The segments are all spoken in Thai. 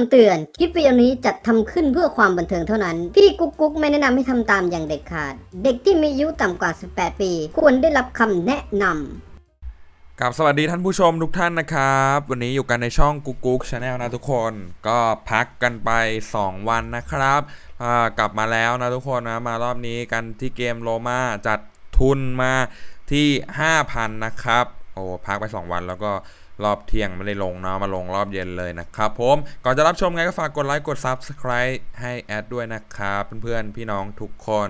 คำเตือน คลิปวิดีโอนี้จัดทำขึ้นเพื่อความบันเทิงเท่านั้น พี่กุ๊กกุ๊กไม่แนะนำให้ทำตามอย่างเด็ดขาด เด็กที่มีอายุต่ำกว่า 18 ปี ควรได้รับคำแนะนำกับสวัสดีท่านผู้ชมทุกท่านนะครับ วันนี้อยู่กันในช่องกุ๊กกุ๊ก Channel นะทุกคนก็พักกันไป 2 วันนะครับกลับมาแล้วนะทุกคนนะมารอบนี้กันที่เกม Roma จัดทุนมาที่ 5,000 นะครับ โอ้พักไป 2 วันแล้วก็ รอบเที่ยงไม่ได้ลงเนาะมาลงรอบเย็นเลยนะครับผมก่อนจะรับชมไงก็ฝากกดไลค์กด Subscribe ให้แอดด้วยนะครับเพื่อนๆพี่น้องทุกคน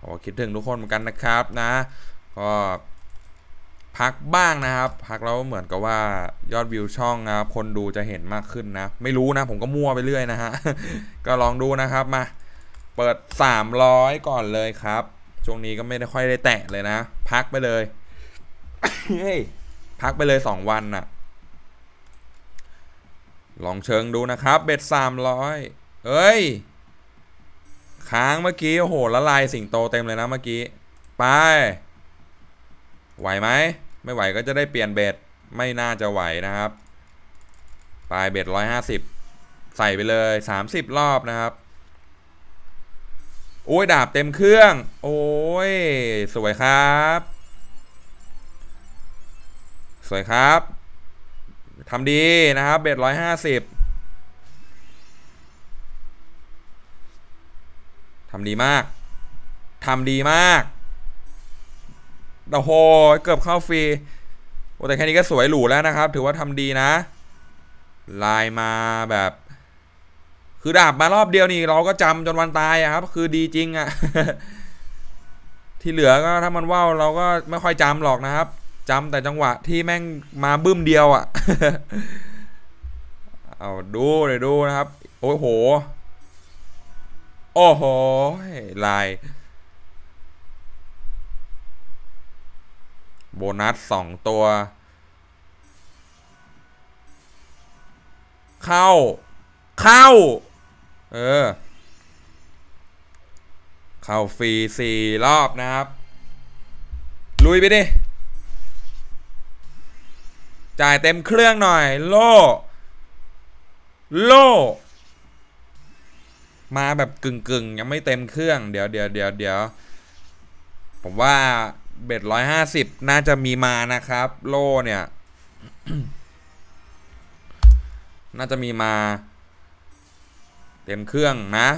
โอ้คิดถึงทุกคนเหมือนกันนะครับนะก็พักบ้างนะครับ พักแล้วเหมือนกับว่ายอดวิวช่องนะครับคนดูจะเห็นมากขึ้นนะ ไม่รู้นะผมก็มั่วไปเรื่อยนะฮะก็ลองดูนะครับมา เปิด 300 ก่อนเลยครับ ช่วงนี้ก็ไม่ได้ค่อยได้แตะเลยนะ พักไปเลยพักไปเลย 2 วันน่ะ ลองเชิงดูนะครับ เบ็ด300 เอ้ย ค้างเมื่อกี้ โอ้โห ละลายสิงโตเต็มเลยนะเมื่อกี้ ไป ไหวไหม ไม่ไหวก็จะได้เปลี่ยนเบ็ด ไม่น่าจะไหวนะครับปลายเบ็ดร้อยห้าสิบใส่ไปเลยสามสิบรอบนะครับ โอ้ย ดาบเต็มเครื่อง โอ้ย สวยครับ สวยครับ ทำดีนะครับเบ็ดร้อยห้าสิบทำดีมาก ทำดีมากโอ้โหเกือบเข้าฟรี โอ้แต่แค่นี้ก็สวยหรูแล้วนะครับ ถือว่าทำดีนะ ลายมาแบบ คือดาบมารอบเดียวนี่เราก็จำจนวันตายอะครับ คือดีจริงอะที่เหลือก็ถ้ามันว่าวเราก็ไม่ค่อยจำหรอกนะครับ จำแต่จังหวะที่แม่งมาบึ้มเดียวอะเอาดูเลยดูนะครับ โอ้โห โอ้โห ลาย โบนัสสองตัว เข้า เข้า เออ เข้าฟรีสี่รอบนะครับ ลุยไปดิ จ่ายเต็มเครื่องหน่อย โล โล มาแบบกึ่งกึ่งๆยังไม่เต็มเครื่อง เดี๋ยวเดี๋ยวเดี๋ยวเดี๋ยวผมว่าเบ็ดร้อยห้าสิบน่าจะมีมานะครับ โลเนี่ย น่าจะมีมา เต็มเครื่องนะ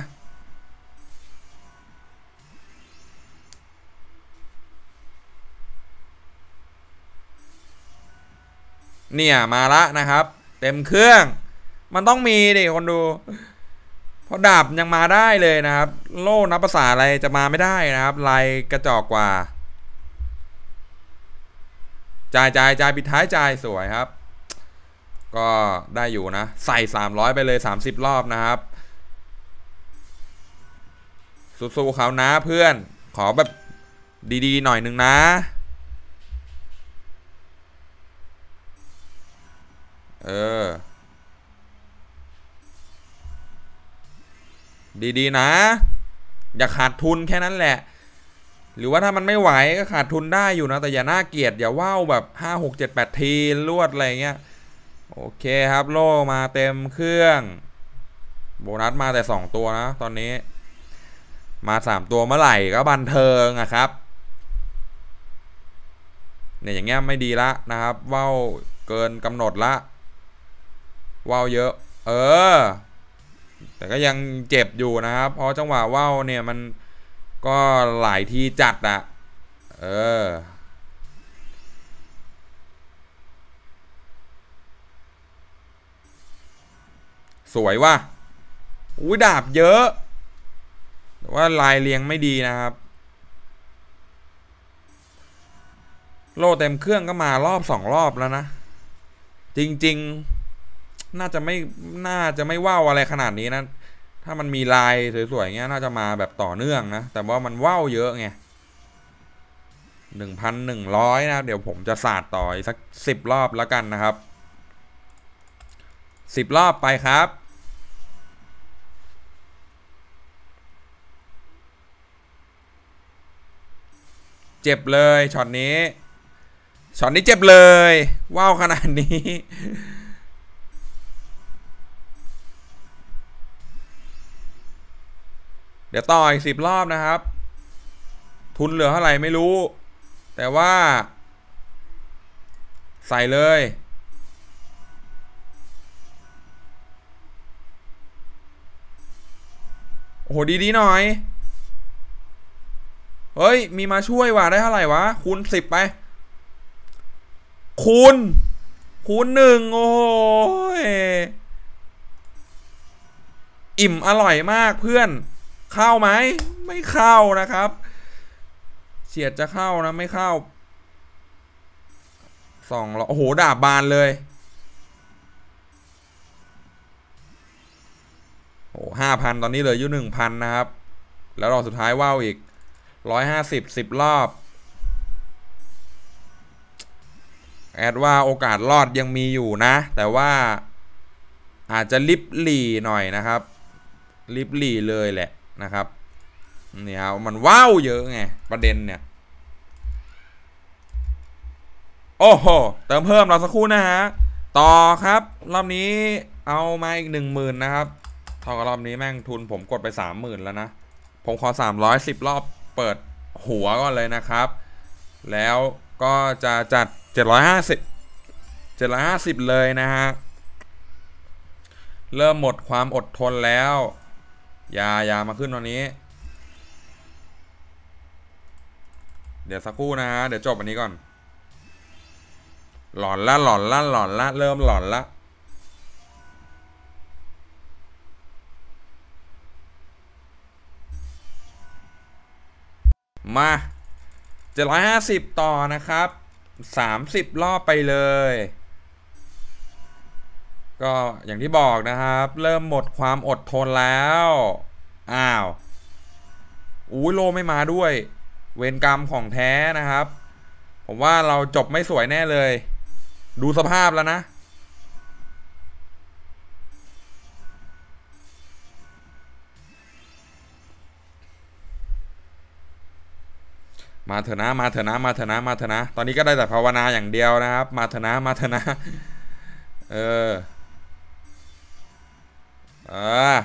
เนี่ยมาละนะครับ เต็มเครื่อง มันต้องมีดิคนดู เพราะดาบยังมาได้เลยนะครับ โล่นับภาษาอะไรจะมาไม่ได้นะครับลายกระจอกกว่าจ่ายจ่ายจ่ายปิดท้ายจ่ายสวยครับ ก็ได้อยู่นะ ใส่ 300 ไปเลย 30 รอบนะครับ สู้ๆเขานะเพื่อนขอแบบดีๆ หน่อยหนึ่งนะ เออ ดีๆนะ อย่าขาดทุนแค่นั้นแหละ หรือว่าถ้ามันไม่ไหวก็ขาดทุนได้อยู่นะ แต่อย่าน่าเกียดอย่าว่าวแบบห้าหกเจ็ดแปดทีรวดอะไรเงี้ย โอเคครับโล่มาเต็มเครื่อง โบนัสมาแต่สองตัวนะ ตอนนี้ มาสามตัวเมื่อไหร่ก็บันเทิงอะครับเนี่ยอย่างเงี้ยไม่ดีละนะครับว่าวเกินกำหนดละ ว่าวเยอะ เออ แต่ก็ยังเจ็บอยู่นะครับ เพราะจังหวะว่าวเนี่ยมันก็หลายทีจัดอะเออสวยว่ะอุ้ยดาบเยอะ แต่ว่าลายเรียงไม่ดีนะครับ โลเต็มเครื่องก็มารอบสองรอบแล้วนะ จริง ๆ น่าจะไม่น่าจะไม่ว่าวอะไรขนาดนี้นะ ถ้ามันมีลายสวยๆเงี้ยน่าจะมาแบบต่อเนื่องนะ แต่ว่ามันว่าวเยอะไงหนึ่งพันหนึ่งร้อยนะเดี๋ยวผมจะสาดต่ออีกสักสิบรอบแล้วกันนะครับสิบรอบไปครับเจ็บเลยช็อตนี้ช็อตนี้เจ็บเลยว้าวขนาดนี้ เดี๋ยวต่ออีกสิบรอบนะครับ ทุนเหลือเท่าไหร่ไม่รู้ แต่ว่า ใส่เลย โอ้โห ดี ๆ หน่อย เฮ้ย มีมาช่วยว่ะ ได้เท่าไหร่วะ คูณสิบไป คูณ คูณหนึ่งโอ้ย อิ่มอร่อยมากเพื่อน เข้าไหมไม่เข้านะครับ เฉียดจะเข้านะไม่เข้าสองโอ้โหดาบบานเลยโอ้ห้าพันตอนนี้เหลืออยู่หนึ่งพันนะครับ แล้วรอบสุดท้ายว่าวอีกร้อยห้าสิบสิบรอบ แอดว่าโอกาสรอดยังมีอยู่นะ แต่ว่าอาจจะลิบหลีหน่อยนะครับ ลิบหลีเลยแหละ นะครับนี่ครับมันว้าวเยอะไงประเด็นเนี่ย โอ้โห เติมเพิ่มเราสักครู่นะฮะ ต่อครับ รอบนี้เอามาอีกหนึ่งหมื่นนะครับเท่ากับรอบนี้แม่งทุนผมกดไปสามหมื่นแล้วนะ ผมขอสามร้อยสิบรอบเปิดหัวก่อนเลยนะครับ แล้วก็จะจัดเจ็ดร้อยห้าสิบเจ็ดร้อยห้าสิบเลยนะฮะ เริ่มหมดความอดทนแล้ว ยายามาขึ้นตอนนี้ เดี๋ยวสักครู่นะฮะ เดี๋ยวจบอันนี้ก่อน หลอนละหลอนละหลอนละ เริ่มหลอนละมา750 ต่อนะครับ 30 รอบไปเลย ก็อย่างที่บอกนะครับ เริ่มหมดความอดทนแล้ว อ้าวอุ้ยโลไม่มาด้วย เวรกรรมของแท้นะครับ ผมว่าเราจบไม่สวยแน่เลย ดูสภาพแล้วนะ มาเถอะนะ มาเถอะนะ มาเถอะนะ มาเถอะนะ ตอนนี้ก็ได้แต่ภาวนาอย่างเดียวนะครับ มาเถอะนะ มาเถอะนะ เออ เออ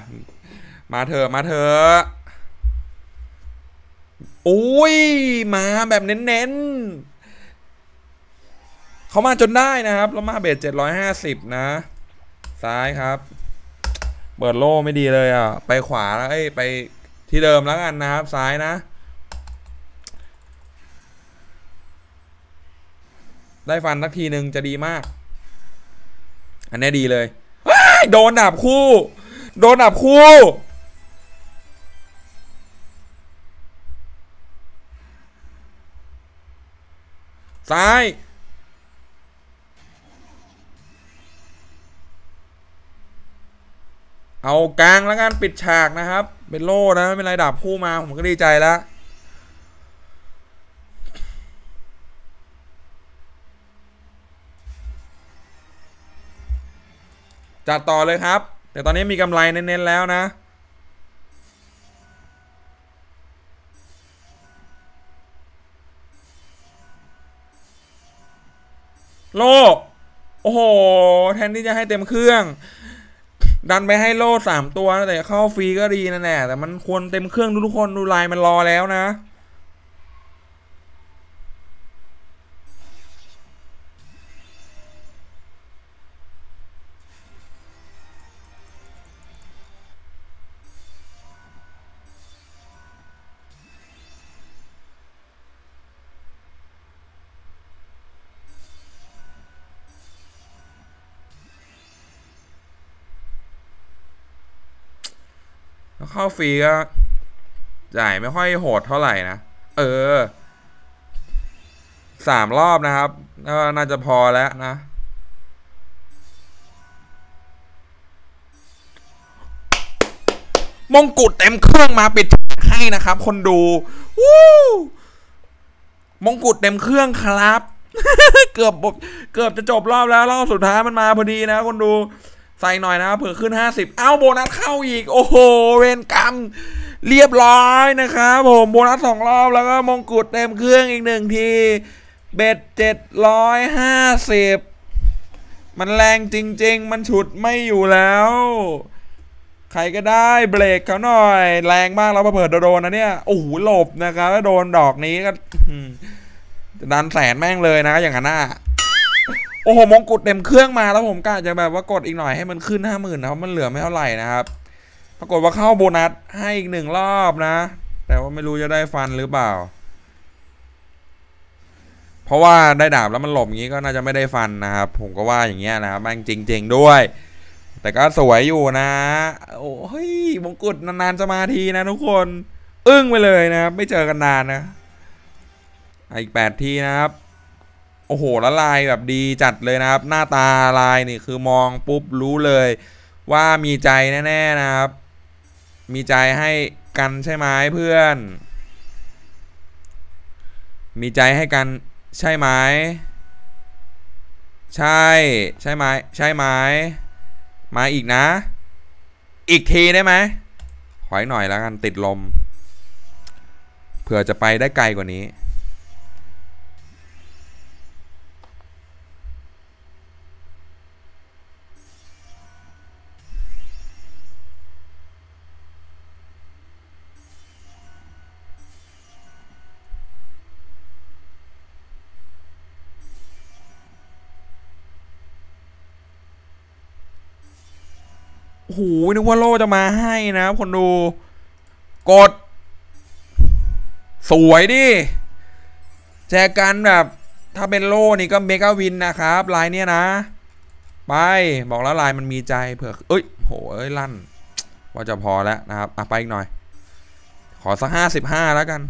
มาเถอะมาเถอะอุ้ย มาแบบเน้นๆ เขามาจนได้นะครับแล้วมาเบสเจ็ดร้อยห้าสิบนะ ซ้ายครับ เปิดโล่ไม่ดีเลยอะ ไปขวาแล้วเอ้ย ไปที่เดิมแล้วกันนะครับ ซ้ายนะ ได้ฟันสักทีหนึ่งจะดีมาก อันนี้ดีเลยว้ายโดนดับคู่ โดนดับคู่ ซ้าย เอากลางแล้วกันปิดฉากนะครับ เป็นโล่นะ ไม่เป็นไรดับคู่มา ผมก็ดีใจแล้วจัดต่อเลยครับ แต่ตอนนี้มีกำไรเน้นๆแล้วนะ โล่โอ้โห แทนที่จะให้เต็มเครื่อง ดันไปให้โล่สามตัว แต่เข้าฟรีก็ดีน่ะแน่แต่มันควรเต็มเครื่องทุกคนดูลายมันรอแล้วนะ เข้าฟรีก็จ่ายไม่ค่อยโหดเท่าไหร่นะ เออสามรอบนะครับก็น่าจะพอแล้วนะ มงกุฎเต็มเครื่องมาปิดให้นะครับ คนดูวู้มงกุฎเต็มเครื่องครับ เกือบเกือบจะจบรอบแล้ว รอบสุดท้ายมันมาพอดีนะ คนดู ใส่หน่อยนะครับเผื่อขึ้น 50 เอ้าโบนัสเข้าอีก โอ้โห เวนกรรม เรียบร้อยนะครับผม โบนัสสองรอบแล้วก็มงกุฎเต็มเครื่องอีกหนึ่งทีเบ็ดเจ็ดร้อยห้าสิบมันแรงจริง ๆ มันฉุดไม่อยู่แล้ว ใครก็ได้เบรกเขาหน่อย แรงมากแล้วมาเปิดโดนนะเนี่ย โอ้โหหลบนะครับแล้วโดนดอกนี้ก็ดันแสนแม่งเลยนะอย่างนั้นน่ะ โอ้โหมงกุฎเต็มเครื่องมาแล้วผมกะจะแบบว่ากดอีกหน่อยให้มันขึ้นห้าหมื่นนะเพราะมันเหลือไม่เท่าไหร่นะครับ ปรากฏว่าเข้าโบนัสให้อีกหนึ่งรอบนะ แต่ว่าไม่รู้จะได้ฟันหรือเปล่า เพราะว่าได้ดาบแล้วมันหลบอย่างนี้ก็น่าจะไม่ได้ฟันนะครับ ผมก็ว่าอย่างเงี้ยนะครับแม่งจริง ๆ ด้วย แต่ก็สวยอยู่นะ โอ้เฮ้ยมงกุฎนานๆจะมาทีนะทุกคน อึ้งไปเลยนะครับไม่เจอกันนานนะอีกแปดทีนะครับ โอ้โหล้วลายแบบดีจัดเลยนะครับ หน้าตาลายนี่คือมองปุ๊บรู้เลย ว่ามีใจแน่ๆนะครับ มีใจให้กันใช่ไหมเพื่อน มีใจให้กันใช่ไหมใช่ใช่ไหมใช่ไหมมาอีกนะ อีกทีได้ไหมขออีกหน่อยแล้วกันติดลมเผื่อจะไปได้ไกลกว่านี้ โอ้โหนึกว่าโลจะมาให้นะคนดู กด สวยดิ แจกันแบบ ถ้าเป็นโลนี่ก็เมกาวินนะครับลายเนี้ยนะ ไป บอกแล้วลายมันมีใจเผื่อ เอ้ย โห เอ้ย ลั่น ว่าจะพอแล้วนะครับ อะ ไปอีกหน่อย ขอสักห้าสิบห้าแล้วกัน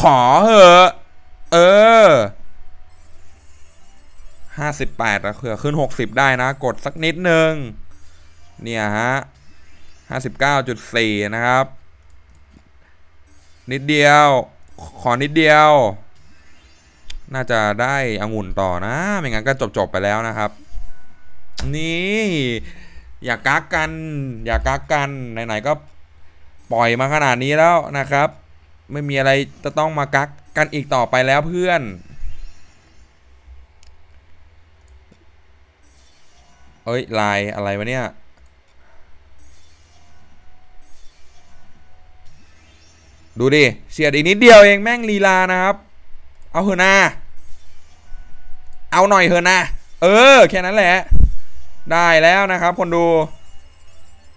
ขอเหอะ เออ ห้าสิบแปดอะเผื่อขึ้นหกสิบได้นะ กดสักนิดนึง เนี่ยฮะห้าสิบเก้าจุดสี่นะครับ นิดเดียว ขอนิดเดียว น่าจะได้องุ่นต่อนะ ไม่งั้นก็จบ ๆ ไปแล้วนะครับ นี่ อย่ากักกัน อย่ากักกัน ไหน ๆ ก็ปล่อยมาขนาดนี้แล้วนะครับ ไม่มีอะไรจะต้องมากักกันอีกต่อไปแล้วเพื่อน เอ้ยลายอะไรวะเนี่ย ดูดิเสียดอีกนิดเดียวเองแม่งลีลานะครับ เอาเถอะนาเอาหน่อยเถอะนะเออ แค่นั้นแหละ ได้แล้วนะครับคนดู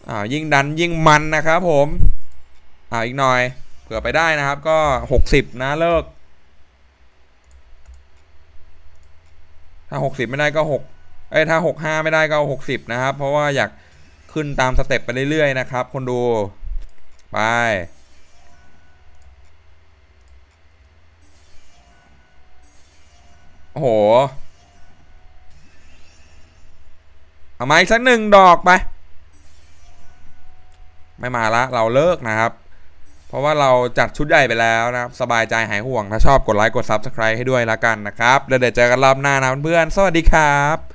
อ่ายิ่งดันยิ่งมันนะครับผมอ่าอีกหน่อยเผื่อไปได้นะครับก็ 60 นะเลิก ถ้า 60 ไม่ได้ก็ 6 อ้ยถ้า 65 ไม่ได้ก็60 นะครับ เพราะว่าอยากขึ้นตามสเต็ปไปเรื่อยๆนะครับ คนดู ไป โอ้โห เอามาอีกสักหนึ่งดอกไป ไม่มาละ เราเลิกนะครับ เพราะว่าเราจัดชุดใหญ่ไปแล้วนะครับ สบายใจหายห่วง ถ้าชอบกดไลค์ กด Subscribe ให้ด้วยละกันนะครับ เดี๋ยวเจอกันรอบหน้านะเพื่อนๆ สวัสดีครับ